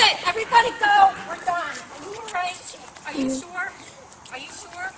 it. Everybody go. We're done. Are you all right? Are you mm. sure? Are you sure?